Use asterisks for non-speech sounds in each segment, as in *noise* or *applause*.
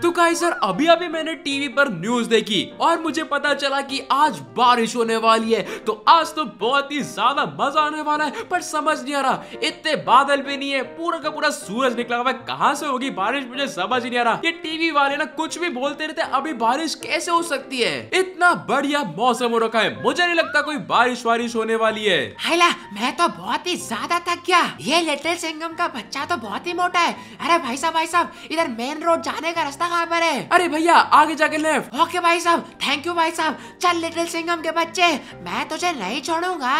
तो guys sir अभी अभी मैंने टीवी पर न्यूज़ देखी और मुझे पता चला कि आज बारिश होने वाली है। तो आज तो बहुत ही ज़्यादा मज़ा आने वाला है, पर समझ नहीं आ रहा। इतने बादल भी नहीं है, पूरा का पूरा सूरज निकला हुआ है। कहाँ से होगी बारिश? मुझे समझ नहीं आ रहा। ये टीवी वाले ना कुछ भी बोलते रहते अभी बारिश कैसे हो सकती है? इतना बढ़िया मौसम हो रखा है। मुझे नहीं लगता कोई बारिश वारिश होने वाली है। मैं तो बहुत ही ज़्यादा थक गया। ये लिटिल सिंगम का बच्चा तो बहुत ही मोटा है। अरे भाई साहब भाई साहब, इधर मेन रोड जाने का रास्ता कहाँ पर है अरे भैया आगे जाके लेफ़्ट ओके भाई साहब थैंक यू भाई साहब। चल लिटिल सिंगम के बच्चे मैं तुझे नहीं छोड़ूँगा।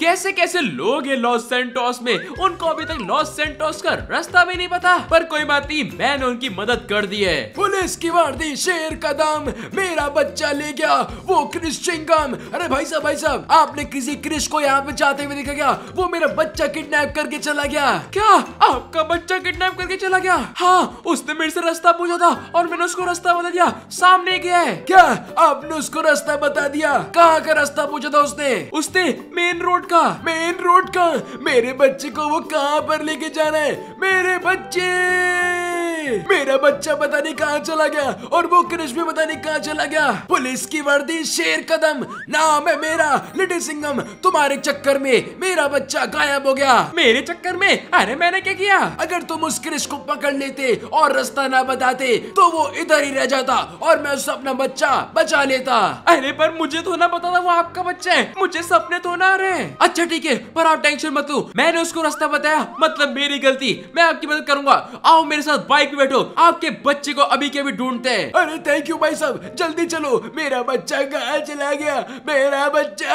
कैसे कैसे लोग हैं लॉस सेंटोस में उनको अभी तक लॉस सेंटोस का रास्ता भी नहीं पता पर कोई बात नहीं मैंने उनकी मदद कर दी है। पुलिस की वर्दी शेर का दम मेरा बच्चा ले गया वो क्रिस चिंगम अरे भाई साहब भाई साहब आपने किसी क्रिस को यहाँ पे जाते हुए देखा क्या? वो मेरा बच्चा किडनैप करके चला गया। क्या? आपका बच्चा किडनैप करके चला गया? हाँ उसने मेरे से रास्ता पूछा था और मैंने उसको रास्ता बता दिया। सामने क्या है। क्या? आपने उसको रास्ता बता दिया? कहाँ का रास्ता पूछा था उसने? उसने मेन रोड का। मेन रोड का। मेरे बच्चे को वो कहाँ पर लेके जाना है? मेरे बच्चे! मेरा बच्चा पता नहीं कहाँ चला गया और वो क्रिश भी पता नहीं कहाँ चला गया। पुलिस की वर्दी, शेर कदम, नाम है मेरा, लिटिल सिंगम तुम्हारे चक्कर में मेरा बच्चा गायब हो गया। मेरे चक्कर में? अरे मैंने क्या किया? अगर तुम उस क्रिश को पकड़ लेते और रास्ता ना बताते तो वो इधर ही रह जाता और मैं उससे अपना बच्चा बचा लेता। अरे पर मुझे तो ना पता था वो आपका बच्चा है। मुझे सपने तो ना रहे। अच्छा ठीक है, पर आप टेंशन मत लो। मैंने उसको रास्ता बताया मतलब मेरी गलती। मैं आपकी मदद करूँगा। आओ मेरे साथ बाइक बैठो। आपके बच्चे को अभी के अभी ढूंढते हैं। अरे थैंक यू भाई साहब। जल्दी चलो। मेरा बच्चा कहाँ चला गया। मेरा बच्चा।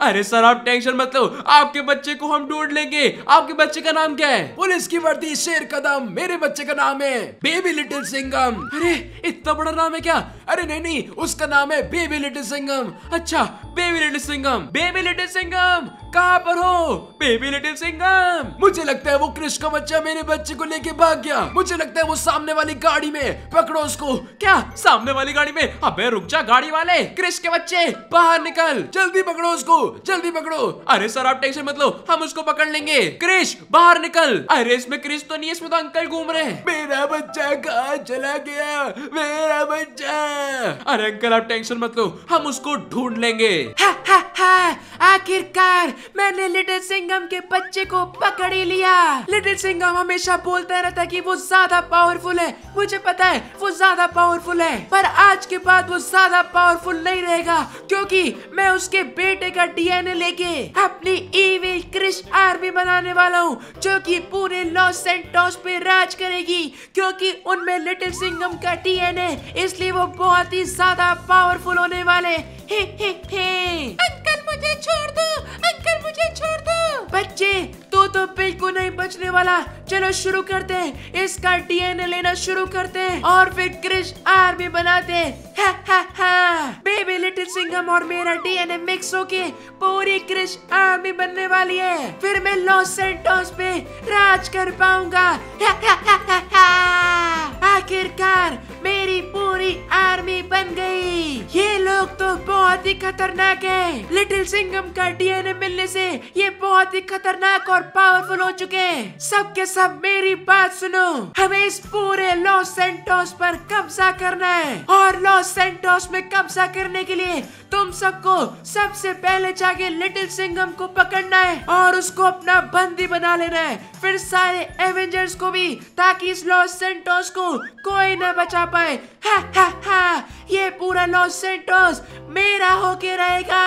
अरे सर आप टेंशन मत लो। आपके बच्चे को हम ढूंढ लेंगे। आपके बच्चे का नाम क्या है? पुलिस की वर्दी शेर कदम मेरे बच्चे का नाम है बेबी लिटिल सिंगम अरे इतना बड़ा नाम है क्या? अरे नहीं नहीं उसका नाम है बेबी लिटिल सिंगम अच्छा baby little Singham baby little Singham कहाँ पर हो? बेबी लिटिल सिंगम मुझे लगता है वो क्रिश का बच्चा मेरे बच्चे को लेके भाग गया। मुझे लगता है वो सामने वाली गाड़ी में, पकड़ो उसको। क्या? सामने वाली गाड़ी में? अबे, रुक जा गाड़ी वाले। क्रिश के बच्चे, बाहर निकल। जल्दी पकड़ो उसको, जल्दी पकड़ो। अरे सर, आप टेंशन मत लो, हम उसको पकड़ लेंगे। क्रिश बाहर निकल। अरे, इसमें क्रिश तो नहीं इसमें तो अंकल घूम रहे हैं। मेरा बच्चा कहा चला गया? मेरा बच्चा। अरे अंकल, आप टेंशन मत लो, हम उसको ढूंढ लेंगे। आखिरकार मैंने लिटिल सिंगम के बच्चे को पकड़ ही लिया। लिटिल सिंगम हमेशा बोलता रहता कि वो ज़्यादा पावरफुल है। मुझे पता है, वो ज़्यादा पावरफुल है। पर आज के बाद वो ज़्यादा पावरफुल नहीं रहेगा, क्योंकि मैं उसके बेटे का डीएनए लेके अपनी इविल क्रिश आर्मी बनाने वाला हूँ, जो कि पूरे लॉस सेंटोस पे राज करेगी, क्योंकि उनमें लिटिल सिंगम का डीएनए इसलिए वो बहुत ही ज़्यादा पावरफुल होने वाले हे हे हे। अंकल मुझे छोड़ दो, अंकल मुझे छोड़ दो। बच्चे, तू तो बिल्कुल नहीं बचने वाला। चलो शुरू करते हैं। इसका डीएनए लेना शुरू करते हैं और फिर क्रिश आर्मी बनाते हैं। बेबी लिटिल सिंगम और मेरा डीएनए मिक्स होके पूरी क्रिश आर्मी बनने वाली है। फिर मैं लॉस सेंटोस पे राज कर पाऊँगा। आखिरकार मेरी पूरी आर्मी बन गई। ये लोग तो बहुत ही खतरनाक है। लिटिल सिंगम का डीएनए मिलने से ये बहुत ही खतरनाक और पावरफुल हो चुके हैं। सब के सब मेरी बात सुनो। हमें इस पूरे लॉस सेंटोस पर कब्जा करना है। और लॉस सेंटोस में कब्जा करने के लिए तुम सबको सबसे पहले जाके लिटिल सिंगम को पकड़ना है और उसको अपना बंदी बना लेना है। फिर सारे एवेंजर्स को भी, ताकि इस लॉस सेंटोस को कोई न बचा पाए। हा हा हा। ये पूरा लॉस सेंटोस मेरा होके रहेगा।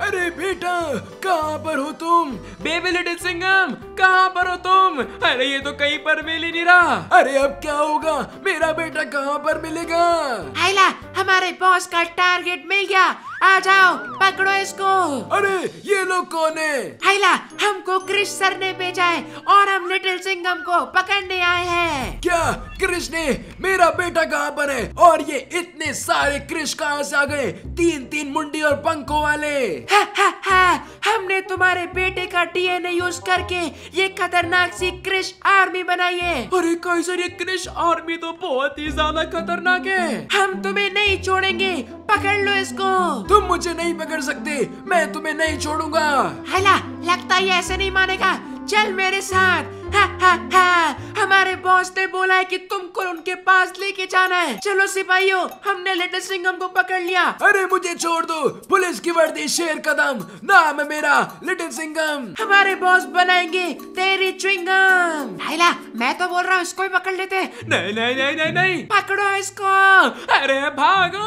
अरे बेटा कहाँ पर हो तुम? बेबी लिटिल सिंगम कहाँ पर हो तुम? अरे ये तो कहीं पर मिल ही नहीं रहा। अरे अब क्या होगा? मेरा बेटा कहाँ पर मिलेगा? आइला हमारे बॉस का टारगेट मिल गया। आ जाओ पकड़ो इसको। अरे ये लोग कौन है? आइला हमको क्रिश सर ने भेजा है और हम लिटिल सिंगम को पकड़ने आए हैं। क्या? क्रिश ने मेरा बेटा कहाँ पर है? और ये इतने सारे क्रिश कहाँ से आ गए? तीन तीन मुंडी और पंखों वाले। हा, हा, हा, हमने तुम्हारे बेटे का डीएनए यूज़ करके ये खतरनाक सी क्रिश आर्मी बनाई है। अरे कैसर ये क्रिश आर्मी तो बहुत ही ज़्यादा खतरनाक है। हम तुम्हें नहीं छोड़ेंगे पकड़ लो इसको। तुम मुझे नहीं पकड़ सकते। मैं तुम्हें नहीं छोड़ूँगा। हला, लगता है ऐसे नहीं मानेगा। चल मेरे साथ। हा, हा, हा, हमारे बॉस ने बोला है कि तुमको उनके पास लेके जाना है। चलो सिपाहियों हमने लिटिल सिंघम को पकड़ लिया। अरे मुझे छोड़ दो। पुलिस की वर्दी शेर कदम नाम है मेरा लिटिल सिंघम हमारे बॉस बनाएँगे तेरी च्विंगम हाइला मैं तो बोल रहा हूँ इसको भी पकड़ लेते नहीं नहीं नहीं नहीं नहीं। पकड़ो इसको। अरे भागो।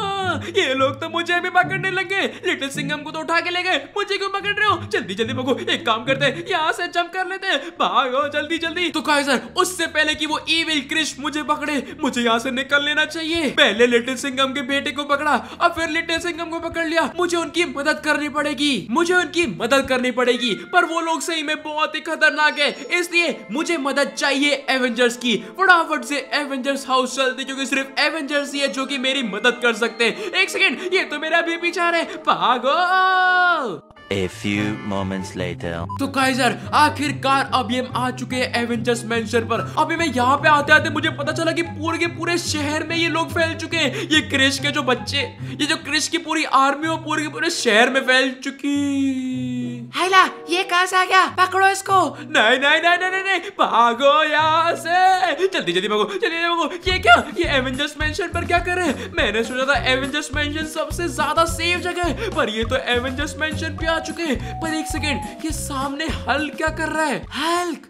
ये लोग तो मुझे भी पकड़ने लगे लिटिल सिंघम को तो उठा के ले गए। मुझे क्यों पकड़ रहे हो? जल्दी जल्दी भागो। एक काम करते हैं यहाँ से जंप कर लेते हैं। भागो जल्दी। जल्दी जल्दी। तो काइजर उससे पहले कि वो इविल क्रिश मुझे पकड़े, मुझे यहाँ से निकल लेना चाहिए। पहले लिटिल सिंघम के बेटे को पकड़ा, अब फिर लिटिल सिंघम को पकड़ लिया। मुझे उनकी मदद करनी पड़ेगी, मुझे उनकी मदद करनी पड़ेगी। पर वो लोग सही में बहुत ही खतरनाक है, इसलिए मुझे मदद चाहिए एवेंजर्स की। फटाफट से एवेंजर्स हाउस चलते, क्योंकि सिर्फ़ एवेंजर्स ही है जो कि मेरी मदद कर सकते हैं। एक सेकेंड ये तो मेरा भी पीछा है। भागो! A few moments later. तो काइजर आखिरकार अब ये हम आ चुके हैं एवेंजर्स मेंशन पर। अभी मैं यहाँ पे आते आते मुझे पता चला कि पूरे के पूरे शहर में ये लोग फैल चुके हैं। ये क्रिश के जो बच्चे ये जो क्रिश की पूरी आर्मी वो पूरे के पूरे शहर में फैल चुकी। हाइला ये कहाँ से आ गया? पकड़ो इसको। नहीं नहीं नहीं नहीं नहीं, भागो यहाँ से। जल्दी जल्दी भागो जल्दी जल्दी भागो। ये क्या? ये एवेंजर्स मेंशन पर क्या कर रहे हैं? मैंने सोचा था एवेंजर्स मेंशन सबसे ज़्यादा सेफ़ जगह है पर ये तो एवेंजर्स मेंशन पे आ चुके हैं। पर एक सेकेंड ये सामने हल्क क्या कर रहा है? हल्क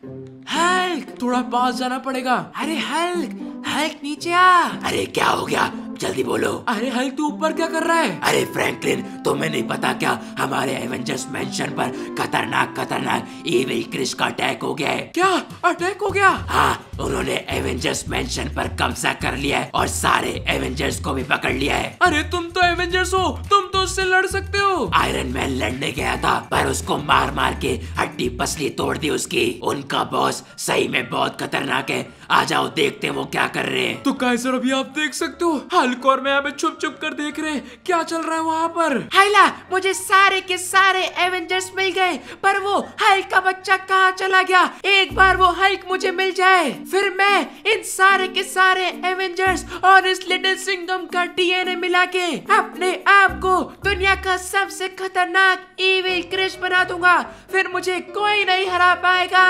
हल्क थोड़ा पास जाना पड़ेगा। अरे हल्क हल्क नीचे आ। अरे क्या हो गया? जल्दी बोलो। अरे हल्क तू ऊपर क्या कर रहा है? अरे फ्रैंकलिन तुम्हें नहीं पता क्या हमारे एवेंजर्स मेंशन पर खतरनाक खतरनाक इविल क्रिश का अटैक हो गया है। क्या? अटैक हो गया? हाँ उन्होंने एवेंजर्स मेंशन पर कब्जा कर लिया है और सारे एवेंजर्स को भी पकड़ लिया है। अरे तुम तो एवेंजर्स हो तुम तो उससे लड़ सकते हो। आयरन मैन लड़ने गया था पर उसको मार मार के हड्डी पसली तोड़ दी उसकी। उनका बॉस सही में बहुत खतरनाक है। आ जाओ देखते हैं वो क्या कर रहे हैं। तो काइजर अभी आप देख सकते हो हल्क और मैं पे छुप छुप कर देख रहे हैं। क्या चल रहा है वहाँ पर? हाइला मुझे सारे के सारे एवेंजर्स मिल गए पर वो हल्क का बच्चा कहाँ चला गया? एक बार वो हल्क मुझे मिल जाए फिर मैं इन सारे के सारे एवेंजर्स और इस लिटिल सिंगम का डीएनए मिला के अपने आप को दुनिया का सबसे खतरनाक इविल क्रिश बना दूँगा फिर मुझे कोई नहीं हरा पाएगा।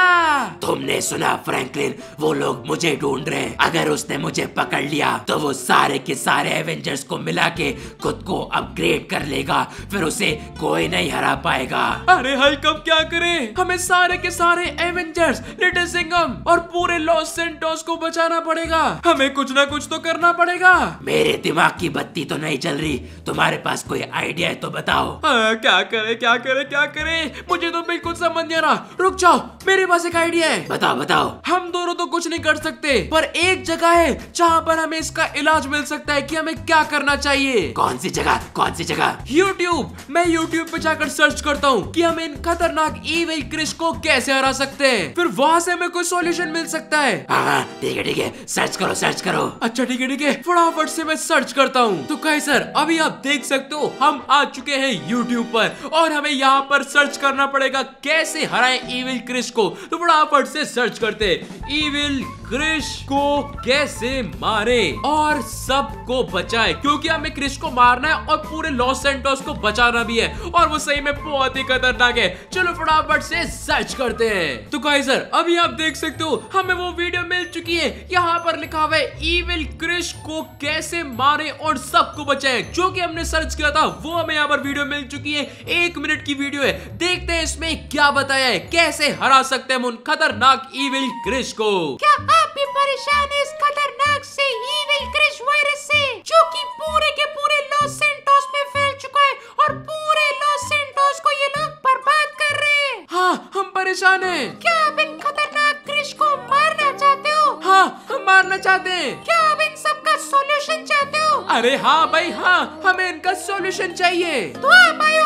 तुमने सुना फ्रैंकलिन वो लोग मुझे ढूंढ रहे हैं। अगर उसने मुझे पकड़ लिया तो वो सारे के सारे एवेंजर्स को मिला के खुद को अपग्रेड कर लेगा। फिर उसे कोई नहीं हरा पाएगा। अरे हल्क अब क्या करें? हमें सारे के सारे एवेंजर्स लिटिल सिंगम और पूरे लॉस सेंटोस को बचाना पड़ेगा। हमें कुछ ना कुछ तो करना पड़ेगा। मेरे दिमाग की बत्ती तो नहीं चल रही। तुम्हारे पास कोई आइडिया है तो बताओ। हाँ, क्या करे क्या करे क्या करे? मुझे तो बिल्कुल समझ नहीं आ रहा। रुक जाओ मेरे पास एक आइडिया है। बताओ बताओ। हम दोनों तो कुछ नहीं कर सकते पर एक जगह है जहाँ पर हमें इसका इलाज मिल सकता है कि हमें क्या करना चाहिए। कौन सी जगह? कौन सी जगह? यूट्यूब मैं यूट्यूब पे जाकर सर्च करता हूँ कि हम इन खतरनाक इविल क्रिश को कैसे हरा सकते हैं। फिर वहाँ से हमें कोई सॉल्यूशन मिल सकता है। हाँ हाँ ठीक है ठीक है। सर्च करो सर्च करो। अच्छा ठीक है ठीक है। फटाफट से मैं सर्च करता हूँ। तो कहे सर अभी आप देख सकते हो हम आ चुके हैं यूट्यूब पर और हमें यहाँ पर सर्च करना पड़ेगा कैसे हराए इविल क्रिश को। तो फटाफट से सर्च करते इविल क्रिश को कैसे मारे और सबको बचाए? क्योंकि हमें क्रिश को मारना है और पूरे लॉस सेंटोस को बचाना भी है। और वो सही में बहुत ही खतरनाक है। चलो फटाफट से सर्च करते हैं। तो सर अभी आप देख सकते हो, हमें वो वीडियो मिल चुकी है। यहाँ पर लिखा हुआ है इविल क्रिश को कैसे मारे और सबको बचाए? जो कि हमने सर्च किया था, वो हमें यहाँ पर वीडियो मिल चुकी है। एक मिनट की वीडियो है। देखते हैं इसमें क्या बताया है। कैसे हरा सकते हैं उन खतरनाक इविल क्रिश को? क्या? हैं इस खतरनाक से क्रिश वायरस से जो कि पूरे के पूरे लॉस सेंटोस में फैल चुका है और पूरे लॉस सेंटोस को ये लोग बर्बाद कर रहे हैं। हाँ हम परेशान हैं। क्या आप इन खतरनाक क्रिश को मारना चाहते हो? हाँ हम मारना चाहते हैं। क्या आप इन सब का सॉल्यूशन चाहते हो? अरे हाँ भाई हाँ हमें इनका सॉल्यूशन चाहिए। तो आप आए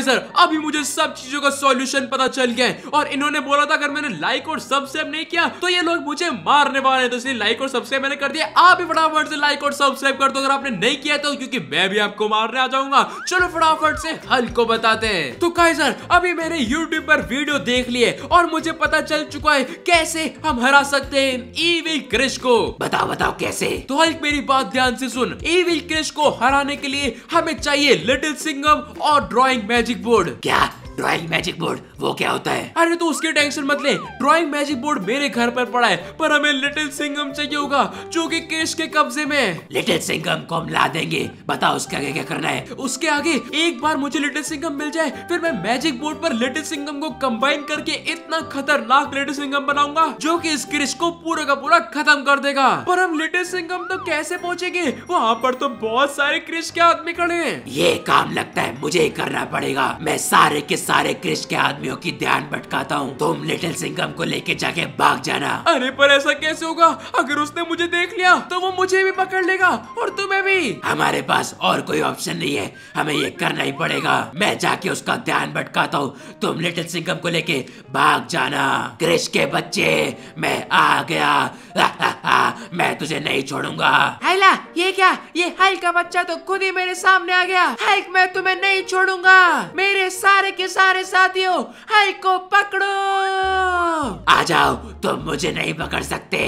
तो काइजर अभी मुझे सब चीज़ों का सॉल्यूशन पता चल गया है। और इन्होंने बोला था, अगर मैंने लाइक और सब्सक्राइब नहीं किया तो ये लोग मुझे मारने वाले हैं। तो इसलिए लाइक और सब्सक्राइब मैंने कर दिया। आप भी फटाफट से लाइक और सब्सक्राइब कर दो। अगर आपने नहीं किया तो क्योंकि मैं भी आपको मारने आ जाऊँगा। चलो फटाफट से हल को बताते हैं। तो काइजर अभी मैंने यूट्यूब पर वीडियो देख लिए और मुझे पता चल चुका है कैसे हम हरा सकते हैं ईविल क्रिश को। बताओ बताओ कैसे? तो हल्क मेरी बात ध्यान से सुन। ईविल क्रिश को हराने के लिए हमें चाहिए लिटिल सिंगम और ड्रॉइंग मैजिक बोर्ड क्या? ड्राइंग मैजिक बोर्ड वो क्या होता है? अरे तो उसकी टेंशन मत ले। ड्राइंग मैजिक बोर्ड मेरे घर पर पड़ा है पर हमें लिटिल सिंगम चाहिए होगा जो कि क्रिश के कब्जे में है। लिटिल सिंगम को हम ला देंगे। बताओ उसके आगे क्या करना है? उसके आगे एक बार मुझे लिटिल सिंगम मिल जाए फिर मैं मैजिक बोर्ड पर लिटिल सिंगम को कंबाइन करके इतना खतरनाक लिटिल सिंगम बनाऊँगा जो कि इस क्रिश को पूरा का पूरा खत्म कर देगा। पर हम लिटिल सिंगम तो कैसे पहुँचेंगे? वहाँ पर तो बहुत सारे क्रिश के आदमी खड़े हैं। ये काम लगता है मुझे ही करना पड़ेगा। मैं सारे के सारे क्रिश के आदमियों की ध्यान भटकाता हूँ। तुम लिटिल सिंगम को लेके जाके भाग जाना। अरे पर ऐसा कैसे होगा? अगर उसने मुझे देख लिया तो वो मुझे भी पकड़ लेगा और तुम्हें भी। हमारे पास और कोई ऑप्शन नहीं है। हमें ये करना ही पड़ेगा। मैं जाके उसका ध्यान भटकाता हूँ। तुम लिटिल सिंगम को लेके भाग जाना। क्रिश के बच्चे मैं आ गया। *laughs* मैं तुझे नहीं छोड़ूँगा। हाइला ये क्या? ये हल्क का बच्चा तो खुद ही मेरे सामने आ गया। हल्क मैं तुम्हें नहीं छोड़ूँगा। मेरे सारे के सारे साथियों हल्क को पकड़ो आ जाओ, तुम मुझे नहीं पकड़ सकते।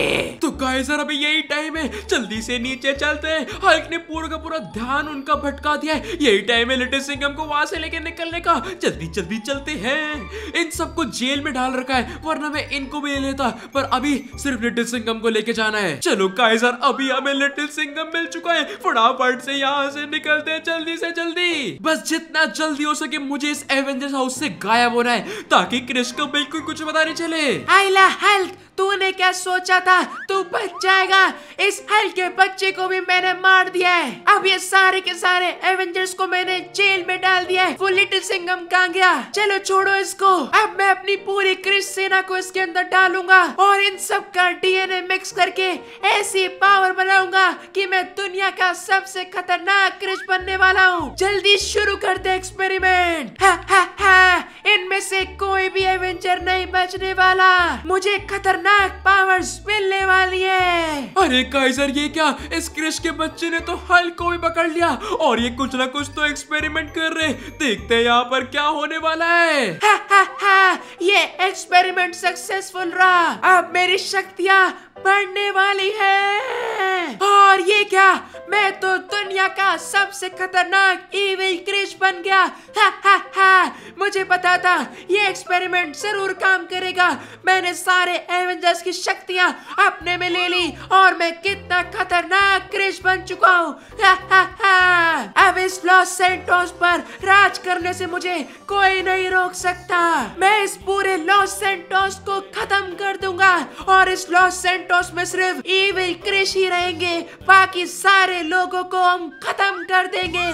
तो काइजर अभी यही टाइम है। जल्दी से नीचे चलते हैं। हल्क ने पूरा का पूरा ध्यान उनका भटका दिया है। यही टाइम है लिटिल सिंगम को वहाँ से लेके निकलने का। जल्दी जल्दी चलते हैं। इन सबको जेल में डाल रखा है, वरना मैं इनको भी लेता। पर अभी सिर्फ़ लिटिल सिंगम को लेके जाना है। चलो काइजर अभी हमें लिटिल सिंगम मिल चुका है। फटाफट से यहाँ से निकलते हैं, जल्दी से जल्दी। बस जितना जल्दी हो सके मुझे इस एवेंजर्स हाउस से गायब होना है, ताकि क्रिश को बिल्कुल कुछ पता नहीं चले। हाइला हल्क तूने क्या सोचा था? तू बच जाएगा। इस हल्क के बच्चे को भी मैंने मार दिया है। अब ये सारे के सारे एवेंजर्स को मैंने जेल में डाल दिया है। वो लिटिल सिंगम कहाँ गया चलो छोड़ो इसको। अब मैं अपनी पूरी क्रिस सेना को इसके अंदर डालूँगा और इन सब का डीएनए मिक्स करके ऐसी पावर बनाऊँगा कि मैं दुनिया का सबसे खतरनाक क्रिस बनने वाला हूँ। जल्दी शुरू कर दे एक्सपेरिमेंट इनमें से कोई भी एवेंजर नहीं बचने वाला। मुझे खतरनाक पावर्स मिलने वाली है। अरे काइजर ये क्या? इस क्रिश के बच्चे ने तो हल को भी पकड़ लिया। और ये कुछ ना कुछ तो एक्सपेरिमेंट कर रहे देखते हैं यहाँ पर क्या होने वाला है। हा, हा, हा, ये एक्सपेरिमेंट सक्सेसफुल रहा। अब मेरी शक्तियाँ बढ़ने वाली है। और ये क्या? मैं तो दुनिया का सबसे खतरनाक इविल क्रिश बन गया। हा, हा, हा, मुझे पता था ये एक्सपेरिमेंट ज़रूर काम करेगा। मैंने सारे एवेंजर्स की शक्तियाँ अपने में ले ली और मैं कितना खतरनाक क्रिश बन चुका हूँ। अब इस लॉस सेंटोस पर राज करने से मुझे कोई नहीं रोक सकता। मैं इस पूरे लॉस सेंटोस को खत्म कर दूँगा और इस लॉस सेंटोस में सिर्फ़ इविल क्रिश ही रहेंगे, बाकी सारे लोगों को हम खत्म कर देंगे।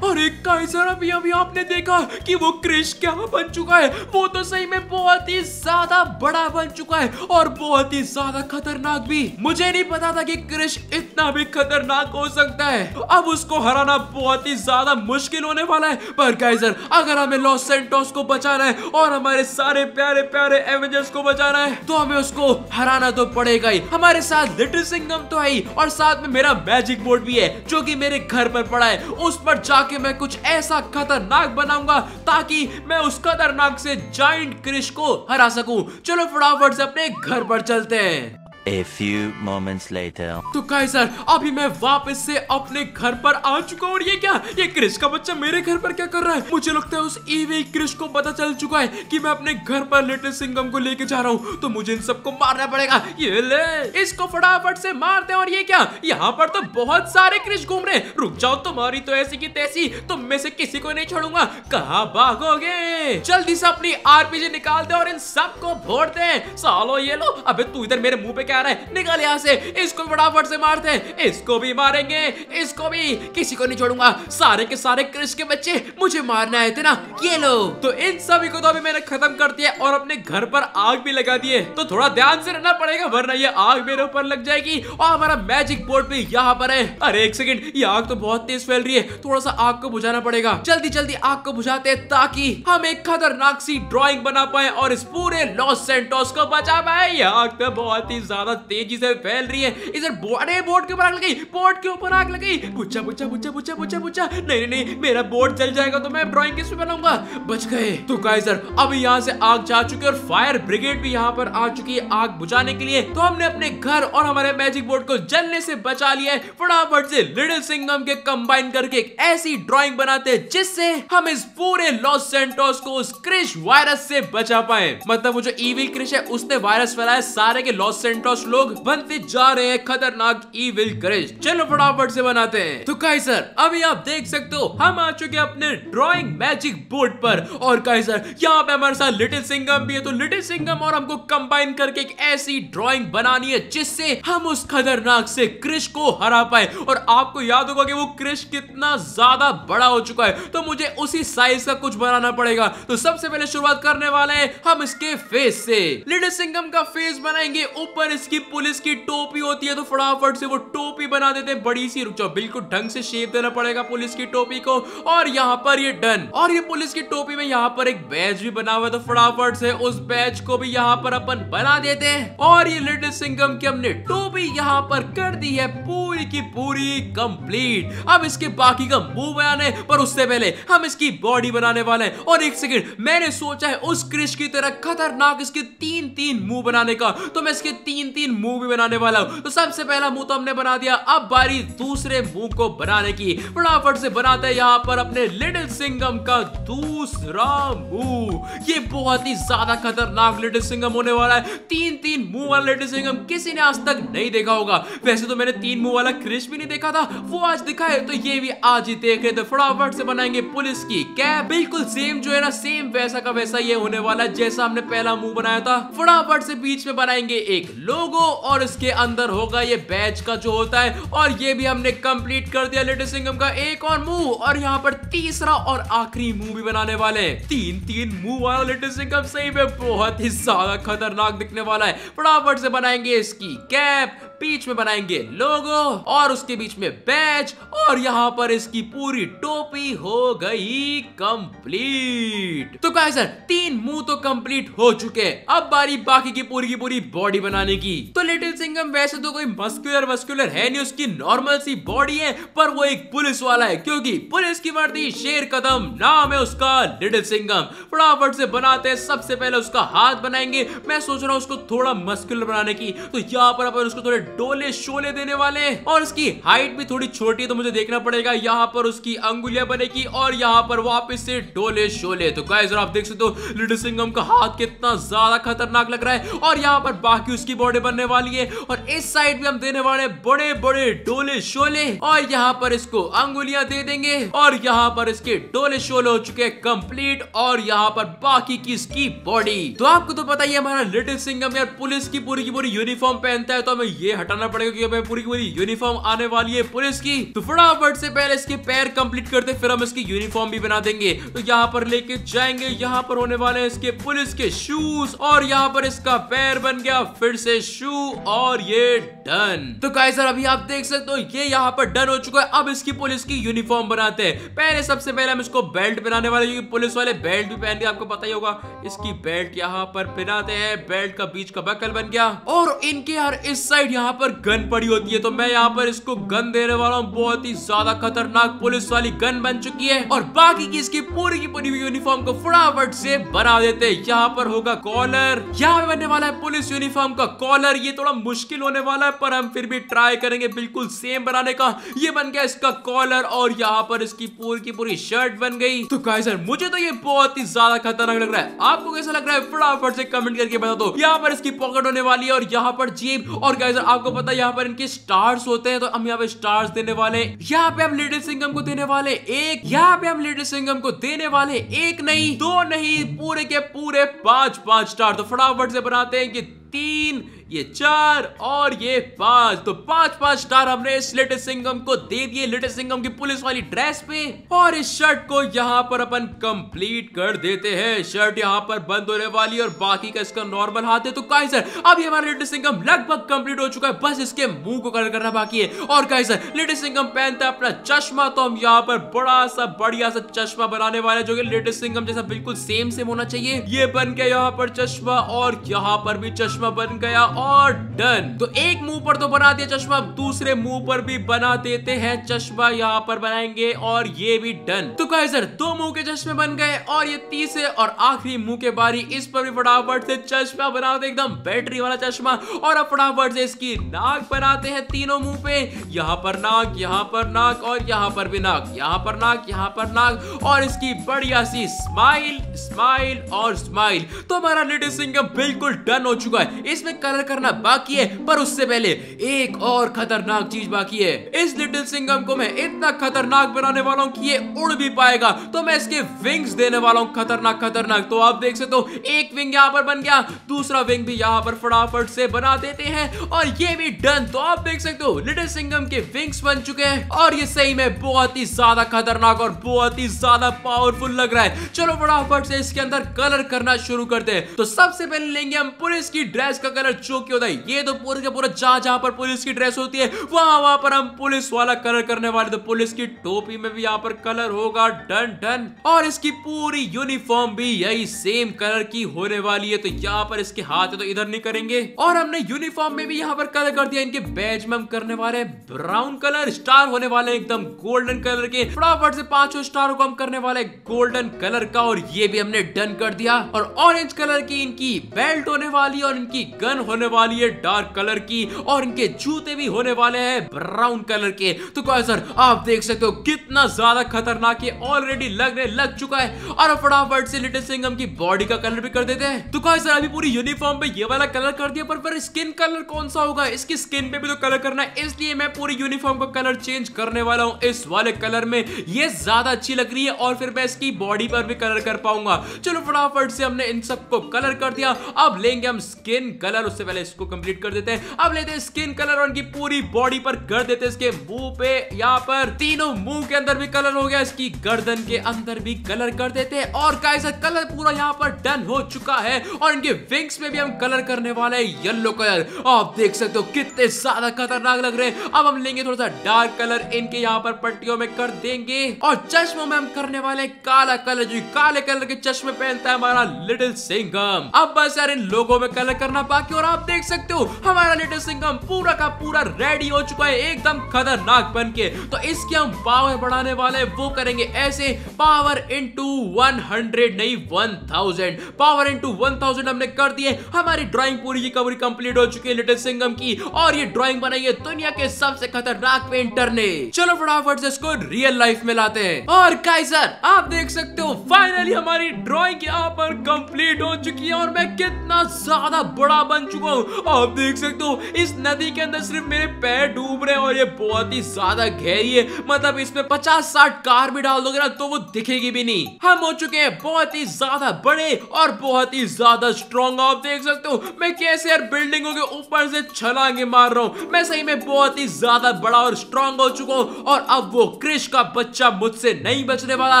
अरे काइजर, अभी अभी आपने देखा कि वो क्रिश क्या बन चुका है? वो तो सही में बहुत ही ज़्यादा बड़ा बन चुका है और बहुत ही ज़्यादा खतरनाक भी। मुझे नहीं पता था कि क्रिश इतना भी खतरनाक हो सकता है। अब उसको हराना बहुत ही ज़्यादा मुश्किल होने वाला है। पर काइजर, अगर हमें लॉस सेंटोस को बचाना है और हमारे सारे प्यारे प्यारे एवेंजर्स को बचाना है तो हमें उसको हराना तो पड़ेगा ही। हमारे साथ लिटिल सिंगम तो है ही, और साथ में मेरा मैजिक बोर्ड भी है, जो कि मेरे घर पर पड़ा है। उस पर जाके मैं कुछ ऐसा खतरनाक बनाऊँगा, ताकि मैं उस खतरनाक से जॉइंट क्रिश को हरा सकूँ। चलो फटाफट से अपने घर पर चलते हैं। A few moments later. तो काइजर, अभी मैं वापस से अपने घर पर आ चुका हूँ ये क्या? ये क्रिश का बच्चा मेरे घर पर क्या कर रहा है? मुझे लगता है उस ईवी क्रिश को पता चल चुका है कि मैं अपने घर पर लिटिल सिंगम को लेके जा रहा हूँ। तो मुझे इन सबको मारना पड़ेगा। ये ले, इसको फटाफट से मारते और ये क्या? यहाँ पर तो बहुत सारे क्रिश घूम रहे रुक जाओ, तुम्हारी तो ऐसी की तैसी। तुम में से किसी को नहीं छोड़ूँगा। कहा भागोगे? जल्दी से अपनी आरपीजी निकाल दे और इन सबको फोड़ दे। सालो ये लो, अबे तू इधर मेरे मुँह पे क्या रहा है, निकल यहाँ से, इसको फटाफट से मारते हैं, इसको भी मारेंगे, इसको भी। किसी को नहीं छोड़ूँगा, सारे के सारे क्रिस के बच्चे मुझे मारना आए थे ना, ये लो। तो इन सभी को तो अभी मैंने खत्म कर दिया और अपने घर पर आग भी लगा दिए तो थोड़ा ध्यान से रहना पड़ेगा, वरना ये आग मेरे ऊपर लग जाएगी और हमारा मैजिक बोर्ड भी यहाँ पर है। अरे, एक सेकंड ये आग तो बहुत तेज फैल रही है। थोड़ा सा आग को बुझाना पड़ेगा। जल्दी जल्दी आग को बुझाते हैं ताकि हम एक खतरनाक सी ड्रॉइंग बना पाए और इस पूरे लॉस सेंटोस को बचा पाए। ये आग तो बहुत ही ज़्यादा तेज़ी से फैल रही है। इधर बड़े बोर्ड के ऊपर आग लगी बोर्ड के ऊपर आग लगी बुच्चा बुच्चा बुच्चा बुच्चा बुच्चा बुच्चा नहीं नहीं मेरा बोर्ड जल जाएगा तो मैं ड्राइंग किस बनाऊँगा? बच गए। तो गाइजर अब यहाँ से आग जा चुकी है और फायर ब्रिगेड भी यहाँ पर आ चुकी है आग बुझाने के लिए। तो हमने अपने घर और हमारे मैजिक बोर्ड को जलने से बचा लिया है। फटाफट से लिटिल सिंगम के कंबाइन करके एक ऐसी ड्राइंग बनाते हैं, जिससे हम इस पूरे लॉस सेंटोस को उस क्रिश वायरस से बचा पाए। मतलब वो जो ईविल क्रिश है, उसने वायरस फैलाया सारे के लॉस सेंटोस लोग बनते जा रहे हैं खतरनाक ईविल क्रिश चलो फटाफट से बनाते हैं। तो काइसर अभी आप देख सकते हो, हम आ चुके हैं अपने ड्राइंग मैजिक बोर्ड पर। और काइसर यहाँ पे हमारे साथ लिटिल सिंगम भी है। तो लिटिल सिंगम और हमको कंबाइन करके एक ऐसी ड्राइंग बनानी है, जिससे हम उस खतरनाक से क्रिश को हरा पाए। और आपको याद होगा कि वो क्रिश कितना ज़्यादा बड़ा हो चुका है। तो मुझे उसी साइज़ का कुछ बनाना पड़ेगा। तो सबसे पहले शुरुआत करने वाले हैं हम इसके फेस से। लिटिल सिंगम का फेस बनाएँगे, ऊपर इसकी पुलिस की टोपी होती है तो फटाफट से वो टोपी बना देते हैं। बड़ी सी रुक जाओ, बिल्कुल ढंग से शेप देना पड़ेगा पुलिस की टोपी को। और यहाँ पर ये डन और ये पुलिस की टोपी में यहाँ पर एक बैच भी बना हुआ है तो फटाफट से उस बैच को भी यहाँ पर अपन बना देते हैं। और ये लिटिल सिंगम की हमने टोपी यहाँ पर कर दी है पूरी की पूरी कंप्लीट अब इसके बाकी का मुँह बनाने, पर उससे पहले हम इसकी बॉडी बनाने वाले हैं। और एक सेकंड मैंने सोचा है उस क्रिश की तरह खतरनाक इसके तीन तीन मुँह बनाने का। तो मैं इसके तीन तीन मुँह भी बनाने वाला हूँ। तो सबसे पहला मुँह तो हमने बना दिया, अब बारी दूसरे मुँह को बनाने की। फटाफट से बनाते हैं यहाँ पर अपने लिटिल सिंगम का दूसरा मुँह। ये बहुत ही ज़्यादा खतरनाक लिटिल सिंगम होने वाला है। तीन तीन मुँह वाला लिटिल सिंगम किसी ने आज तक नहीं देखा होगा। वैसे तो मैंने तीन मुँह वाला क्रिश भी नहीं देखा था, वो आज दिखाए तो ये भी आज ही देख रहे थे फटाफट से बनाएँगे पुलिस की कैप बिल्कुल सेम जो है ना सेम वैसा का वैसा ये होने वाला है, जैसा हमने पहला मुँह बनाया था। फटाफट से बीच में बनाएँगे एक लोगो और इसके अंदर होगा ये बैच का जो होता है, और ये भी हमने कंप्लीट कर दिया लेटे सिंगम का एक और मुँह और यहाँ पर तीसरा और आखिरी मुँह भी बनाने वाले तीन तीन मुँह वाला लेटे सिंगम सही में बहुत ही ज़्यादा खतरनाक दिखने वाला है। फटाफट से बनाएँगे इसकी कैप बीच में बनाएँगे लोगो और उसके बीच में बैच और यहाँ पर इसकी पूरी टोपी हो गई कंप्लीट। तो क्या सर तीन मुँह तो कंप्लीट हो चुके हैं। अब बारी बाकी की पूरी की पूरी बॉडी बनाने की। तो लिटिल सिंगम वैसे तो कोई मस्कुलर मस्कुलर है नहीं, उसकी नॉर्मल सी बॉडी है, पर वो एक पुलिस वाला है, क्योंकि पुलिस की वर्दी शेर कदम, नाम है उसका लिटिल सिंगम फटाफट से बनाते हैं, सबसे पहले उसका हाथ बनाएँगे। मैं सोच रहा हूँ उसको थोड़ा मस्कुलर बनाने की। तो यहाँ पर अपन उसको थोड़े डोले शोले देने वाले। और उसकी हाइट भी थोड़ी छोटी है तो मुझे देखना पड़ेगा। यहाँ पर उसकी अंगुलियाँ बनेगी और यहाँ पर वापस से डोले शोले। तो गाइस आप देख सकते हो लिटिल सिंगम का हाथ कितना ज़्यादा खतरनाक लग रहा है। और यहाँ पर बाकी उसकी बॉडी बनने वाली है। और इस साइड भी हम देने वाले बड़े बड़े डोले शोले। और यहाँ पर इसको अंगुलियाँ दे देंगे। और यहाँ पर इसके डोले शोले हो चुके हैं कंप्लीट और यहाँ पर बाकी की इसकी बॉडी तो आपको तो पता ही हमारा लिटिल सिंगम यार पुलिस की पूरी की पूरी यूनिफॉर्म पहनता है तो हमें ये हटाना पड़ेगा क्योंकि हमें पूरी पूरी यूनिफॉर्म आने वाली है पुलिस की। तो फटाफट से पहले इसके पैर कंप्लीट करते, फिर हम इसकी यूनिफॉर्म भी बना देंगे। तो यहाँ पर लेके जाएँगे, यहाँ पर होने वाले इसके पुलिस के शूज़ और यहाँ पर इसका पैर बन गया, फिर से शू और ये डन तो सर अभी आप देख सकते हो, ये यहाँ पर डन हो चुका है। अब इसकी पुलिस की यूनिफॉर्म बनाते हैं। पहले सबसे पहले हम इसको बेल्ट बनाने वाले क्योंकि पुलिस वाले बेल्ट भी पहन के आपको पता ही होगा। इसकी बेल्ट यहाँ पर पहनाते हैं बेल्ट का बीच का बकल बन गया। और इनके यार इस साइड यहाँ पर गन पड़ी होती है तो मैं यहाँ पर इसको गन देने वाला हूँ। बहुत ही ज़्यादा खतरनाक पुलिस वाली गन बन चुकी है और बाकी की इसकी पूरी की पूरी यूनिफॉर्म को फटाफट से बना देते हैं। यहाँ पर होगा कॉलर यहाँ पे बनने वाला है पुलिस यूनिफॉर्म का कॉलर ये थोड़ा मुश्किल होने वाला है, पर हम फिर भी ट्राई करेंगे बिल्कुल सेम बनाने का। ये बन गया इसका कॉलर और यहाँ पर इसकी पूरी की पूरी शर्ट बन गई। तो सर मुझे तो ये बहुत ही ज़्यादा खतरनाक लग रहा है। आपको कैसा लग रहा है? फटाफट से कमेंट करके बता दो। यहाँ पर इसकी पॉकेट होने वाली है और यहाँ पर जेब। और गाइस आपको पता है यहाँ पर इनके स्टार्स होते हैं तो हम यहाँ पे स्टार्स देने वाले यहाँ पे हम लिटिल सिंगम को देने वाले एक, यहाँ पे हम लिटिल सिंगम को देने वाले एक नहीं, दो नहीं, पूरे के पूरे पाँच पाँच स्टार तो फटाफट से बनाते हैं कि तीन ये चार और ये पाँच। तो पाँच पाँच स्टार हमने इस लिटिल सिंगम को दे दिए। लिटिल सिंगम की पुलिस वाली ड्रेस पे। और इस शर्ट को यहाँ पर अपन कंप्लीट कर देते हैं। शर्ट यहाँ पर बंद होने वाली और बाकी का इसका नॉर्मल हाथ है। तो काई सर अभी हमारा लिटिल सिंगम लगभग कंप्लीट हो चुका है। बस इसके मुँह को कलर करना बाकी है। और काई सर लिटिल सिंगम पहनता है अपना चश्मा। तो हम यहाँ पर बड़ा सा बढ़िया सा चश्मा बनाने वाले जो कि लिटिल सिंगम जैसा बिल्कुल सेम सेम होना चाहिए। ये बन गया यहाँ पर चश्मा और यहाँ पर भी चश्मा बन गया। और डन तो एक मुँह पर तो बना दिया चश्मा दूसरे मुँह पर भी बना देते हैं चश्मा, यहाँ पर बनाएँगे और ये भी डन तो सर दो मुँह के चश्मे बन गए और ये तीसरे और आखिरी मुँह के बारी, इस पर भी फटाफट से चश्मा बनाते एकदम बैटरी वाला चश्मा और अब फटाफट से इसकी नाक बनाते हैं तीनों मुँह पे. यहाँ पर नाक, यहाँ पर नाक और यहाँ पर भी नाक, यहाँ पर नाक, यहाँ पर नाक और इसकी बढ़िया सी स्माइल स्माइल और स्माइल तो हमारा लिटिल सिंगम बिल्कुल डन हो चुका है. इसमें कलर करना बाकी है, पर उससे पहले एक और खतरनाक चीज़ बाकी है। इस लिटिल सिंगम को मैं इतना खतरनाक बनाने वाला हूँ कि ये उड़ भी पाएगा। तो मैं इसके विंग्स देने वाला हूँ, खतरनाक खतरनाक। तो आप देख सकते हो, एक विंग यहाँ पर बन गया, दूसरा विंग भी यहाँ पर फटाफट से बना देते हैं, और ये भी डन तो आप देख सकते हो, लिटिल सिंगम के विंग्स बन चुके हैं, और ये सही में बहुत ही ज़्यादा खतरनाक और बहुत ही ज़्यादा पावरफुल लग रहा है। चलो फटाफट से इसके अंदर कलर करना शुरू करते हैं। तो सबसे पहले लेंगे हम पुलिस की ड्रेस का कलर जो कि होता है ये तो पूरे के पूरा जहाँ जहाँ पर पुलिस की ड्रेस होती है, वहाँ वहाँ पर हम पुलिस वाला कलर करने वाले तो पुलिस की टोपी में भी यहाँ पर कलर होगा, डन डन। और इसकी पूरी यूनिफॉर्म भी यही सेम कलर की होने वाली है तो यहाँ पर इसके हाथ तो इधर नहीं करेंगे। और हमने यूनिफॉर्म में भी यहाँ पर कलर कर दिया, इनके बैज में हम करने वाले ब्राउन कलर स्टार होने वाले एकदम गोल्डन कलर के। फटाफट से पाँचों स्टारों को हम करने वाले गोल्डन कलर का, और ये भी हमने डन कर दिया। और ऑरेंज कलर की इनकी बेल्ट होने वाली और इनकी गन होने वाली है डार्क कलर की, और इनके जूते भी होने वाले हैं ब्राउन कलर के। तो सर आप देख सकते हो कितना ज़्यादा खतरनाक ये ऑलरेडी लगने लग चुका है, और फटाफट से लिटिल सिंगम की बॉडी का कलर भी कर देते हैं। तो सर अभी पूरी यूनिफॉर्म पे ये वाला कलर कर दिया, पर पर स्किन कलर कौन सा होगा? इसकी स्किन पे भी तो कलर करना है, इसलिए मैं पूरी यूनिफॉर्म का कलर चेंज करने वाला हूँ इस वाले कलर में। ये ज़्यादा अच्छी लग रही है, और फिर मैं इसकी बॉडी पर भी कलर कर पाऊँगा। चलो फटाफट से हमने इन सबको कलर कर दिया। अब लेंगे हम स्किन कलर उससे पहले इसको कंप्लीट कर देते हैं। अब लेते हैं स्किन कलर और उनकी पूरी बॉडी पर कर देते हैं इसके मुँह पे। यहाँ पर तीनों मुँह के अंदर भी कलर हो गया, इसकी गर्दन के अंदर भी कलर कर देते हैं। और कैसा कलर पूरा यहाँ पर डन हो चुका है। और इनके विंग्स में भी हम कलर करने वाले हैं येलो कलर आप देख सकते हो कितने ज़्यादा खतरनाक लग रहे हैं। अब हम लेंगे थोड़ा सा डार्क कलर इनके यहाँ पर पट्टियों में कर देंगे। और चश्मों में हम करने वाले काला कलर जो काले कलर के चश्मे पहनता है हमारा लिटिल सिंगम अब बस यार इन लोगों में कलर करना बाकी और आप देख सकते हो, हमारा लिटिल सिंगम पूरा का पूरा रेडी हो चुका है, एकदम खतरनाक बन के। तो इसकी हम पावर बढ़ाने वाले वो करेंगे ऐसे पावर इंटू वन हंड्रेड नहीं one thousand power into one thousand हमने कर दिए, हमारी ड्राइंग पूरी की कवरी कंप्लीट हो चुकी है लिटिल सिंगम की, और ये ड्राइंग बनाई है दुनिया के सबसे खतरनाक पेंटर ने। चलो फटाफट से इसको रियल लाइफ में लाते हैं। और काइजर आप देख सकते हो फाइनली हमारी ड्राइंग यहाँ पर कंप्लीट हो चुकी है, और मैं कितना ज़्यादा बड़ा बन चुका हूँ आप देख सकते हो, इस नदी के अंदर सिर्फ़ मेरे पैर डूब रहे हैं और ये बहुत ही ज़्यादा गहरी है। मतलब इसमें पचास साठ कार भी डाल दोगे ना तो वो दिखेगी भी नहीं। हम हो चुके हैं बहुत ही ज़्यादा बड़े और बहुत ही ज़्यादा स्ट्रॉन्ग आप देख सकते हो, मैं कैसे यार बिल्डिंगों के ऊपर से छलांगे मार रहा हूँ। मैं सही में बहुत ही ज़्यादा बड़ा और स्ट्रॉन्ग हो चुका हूँ और अब वो क्रिश का बच्चा मुझसे नहीं बचने वाला।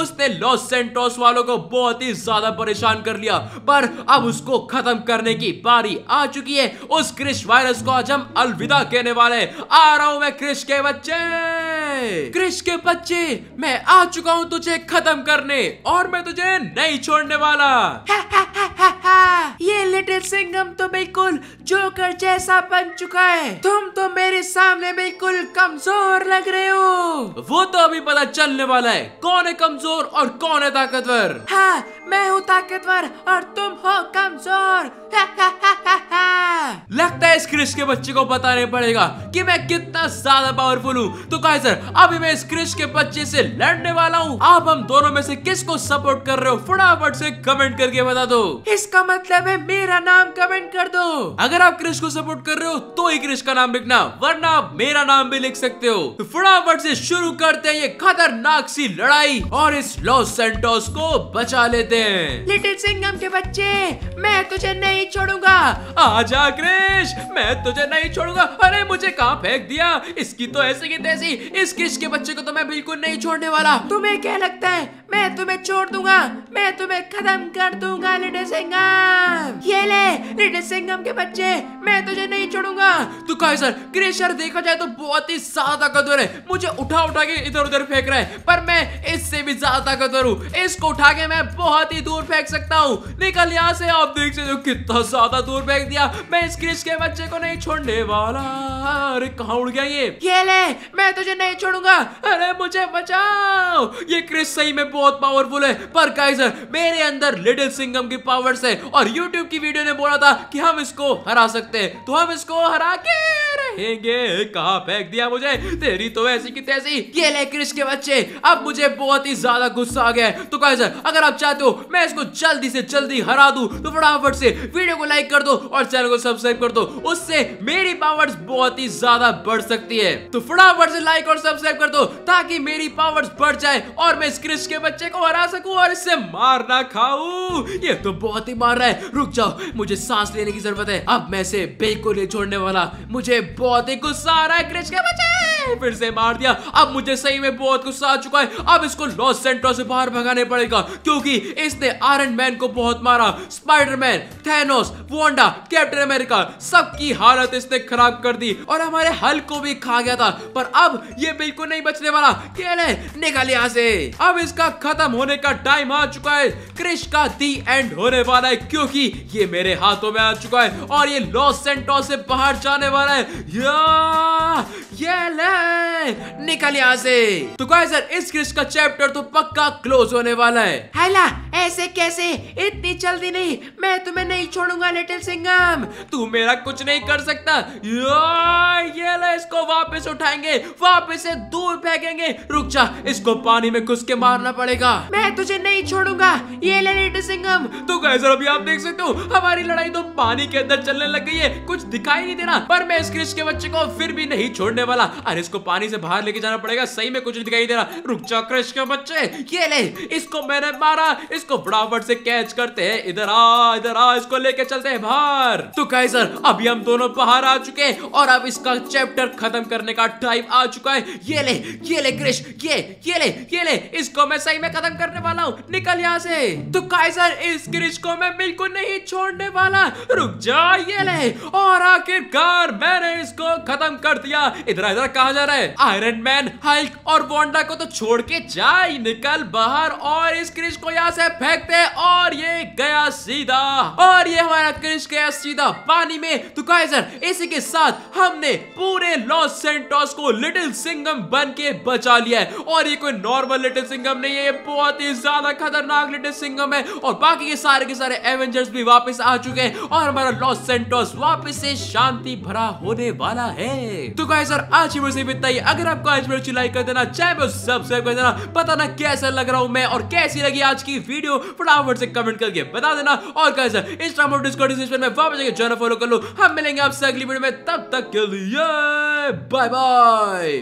उसने लॉस सेंटोस वालों को बहुत ही ज़्यादा परेशान कर लिया, पर अब उसको खत्म करने की बारी आ चुकी है। उस क्रिश वायरस को आज हम अलविदा कहने वाले आ रहा हूँ मैं क्रिश के बच्चे। क्रिश के बच्चे, मैं आ चुका हूँ तुझे खत्म करने, और मैं तुझे नहीं छोड़ने वाला। *laughs* ये लिटिल सिंगम तो बिल्कुल जोकर जैसा बन चुका है। तुम तो मेरे सामने बिल्कुल कमज़ोर लग रहे हो। वो तो अभी पता चलने वाला है कौन है कमज़ोर और कौन है ताकतवर? हाँ मैं हूँ ताकतवर और तुम हो कमज़ोर। लगता है इस क्रिश के बच्चे को बताने पड़ेगा कि मैं कितना ज़्यादा पावरफुल हूँ। तो सर अभी मैं इस क्रिश के बच्चे से लड़ने वाला हूँ। आप हम दोनों में से किसको सपोर्ट कर रहे हो? फटाफट से कमेंट करके बता दो। इसका मतलब है मेरा नाम कमेंट कर दो। अगर आप क्रिश को सपोर्ट कर रहे हो तो ही क्रिश का नाम लिखना वरना आप मेरा नाम भी लिख सकते हो। तो फटाफट से शुरू करते हैं ये खतरनाक सी लड़ाई और इस लॉस सेंटोस को बचा लेते हैं। लिटिल सिंगम के बच्चे मैं तुझे नहीं छोड़ूँगा। आजा क्रिश मैं तुझे नहीं छोड़ूँगा। अरे मुझे कहाँ फेंक दिया? इसकी तो ऐसी की तैसी इस क्रिश के बच्चे को तो मैं बिल्कुल नहीं छोड़ने वाला। तुम्हें क्या लगता है? मैं तुम्हें छोड़ दूँगा? मैं तुम्हें खत्म कर दूँगा लिटिल सिंगम ये ले लिटिल सिंगम के बच्चे। मैं तुझे नहीं छोड़ूँगा। तो काइजर क्रेशर देखा जाए तो बहुत ही ज़्यादा ताकतवर है। मुझे उठा उठा के इधर उधर फेंक रहा है, पर मैं इससे भी ज़्यादा ताकतवर हूँ। इसको उठा के मैं बहुत ही दूर फेंक सकता हूँ। निकल यहाँ से, आप देख सकते हो कितना ज़्यादा दूर फेंक दिया। मैं इस क्रिश के बच्चे को नहीं छोड़ने वाला। अरे, कहाँ उड़ गया ये? ये ले, मैं तुझे नहीं छोड़ूँगा। अरे, मुझे बचाओ। ये क्रिश सही में बहुत पावरफुल है। पर काइजर मेरे अंदर लिटिल सिंगम की पावर्स है। और यूट्यूब की वीडियो ने बोला था कि हम इसको हरा सकते हैं। तो हम इसको हरा के रहेंगे। कहा फेंक दिया मुझे? तेरी तो ऐसी की तैसी। ये ले क्रिस के बच्चे, अब मुझे बहुत ही ज़्यादा गुस्सा आ गया है। तो काइजर अगर आप चाहते हो, मैं इसको जल्दी से जल्दी हरा दूँ तो फटाफट से वीडियो को लाइक कर दो और चैनल को सब्सक्राइब कर दो। उससे मेरी पावर्स बहुत ही ज़्यादा बढ़ सकती है। तो फटाफट से लाइक और सब्सक्राइब कर दो, ताकि मेरी पावर्स बढ़ जाए और मैं इस क्रिस के बच्चे को हरा सकूँ और इससे मार ना खाऊं। ये तो बहुत ही मार रहा है। रुक जाओ, मुझे सांस लेने की ज़रूरत है। अब मैं इसे बिल्कुल नहीं छोड़ने वाला। मुझे बहुत ही गुस्सा आ रहा है क्रिस के बच्चे। फिर से मार दिया। अब मुझे सही में बहुत गुस्सा आ चुका है। अब इसको लॉस सेंटर से बाहर भगाने पड़ेगा, क्योंकि इसने आयरन मैन को बहुत मारा। Spiderman Thanos Wanda Captain America सबकी हालत इसने खराब कर दी और हमारे हल को भी खा गया था। पर अब ये बिल्कुल नहीं बचने वाला। केले निकल यहाँ से। अब इसका खत्म होने का टाइम आ चुका है। क्रिश का दी एंड होने वाला है, क्योंकि ये मेरे हाथों में आ चुका है और ये लॉस सेंटोस से बाहर जाने वाला है। या ये ले निकल यहाँ से। तो सर इस क्रिश का चैप्टर तो पक्का क्लोज होने वाला है। हैला ऐसे कैसे? इतनी जल्दी नहीं मैं तुम्हें नहीं छोड़ूँगा लिटिल सिंगम तू मेरा कुछ नहीं कर सकता। ये ले इसको वापस उठाएँगे वापस से दूर फेंकेंगे। रुक जा इसको पानी में घुस के मारना पड़ेगा। मैं तुझे नहीं छोड़ूँगा ये ले लिटिल सिंगम तो सर अभी आप देख सकते हो हमारी लड़ाई तो पानी के अंदर चलने लग गई है। कुछ दिखाई नहीं दे रहा। पर मैं इस क्रिश के बच्चे को फिर भी नहीं छोड़ने वाला। अरे, इसको पानी से बाहर लेके जाना पड़ेगा। सही में कुछ दिखाई दे रहा। रुक जा क्रिश के बच्चे। ये ले, इसको मैंने मारा। इसको फटाफट से कैच करते हैं। इधर आ इधर आ, इसको लेके चलते हैं बाहर। तो गाइस सर अभी हम दोनों बाहर आ चुके हैं और अब इसका चैप्टर खत्म करने का टाइम आ चुका है। ये ले ये ले क्रिश, ये ये ले ये ले। इसको मैं सही में खत्म करने वाला हूँ। निकल यहाँ से। तो काइजर इस क्रिश को मैं बिल्कुल नहीं छोड़ने वाला। रुक जा ये ले और आखिरकार मैंने इसको खत्म कर दिया। इधर इधर कहा जा रहा है? आयरन मैन हल्क और वोंडा को तो छोड़ के जा निकल बाहर और इस क्रिश को यहाँ से फेंकते और ये गया सीधा। और ये हमारा क्रिश गया सीधा पानी में। तो काइजर इसी के साथ हमने पूरे लॉस सेंटोस को लिटिल सिंगम बन के बचा लिया है। और ये कोई नॉर्मल लिटिल सिंगम नहीं है। ये बहुत ही ज़्यादा खतरनाक लिटिल सिंगम है। और बाकी के सारे के सारे एवेंजर्स भी वापस आ चुके हैं। और हमारा लॉस सेंटोस वापस से शांति भरा होने वाला है। तो गाइस सर आज की वीडियो इतना ही। अगर आपको आज वीडियो लाइक कर देना, चैनल सब्सक्राइब कर देना, पता ना कैसा लग रहा हूँ मैं और कैसी लगी आज की वीडियो, फटाफट से कमेंट करके बता देना। और गाइस इंस्टाग्राम और डिस्कॉर्ड डिस्क्रिप्शन में वापस जाके चैनल फॉलो कर लो। हम मिलेंगे आपसे अगली वीडियो में। तब तक के लिए बाय बाय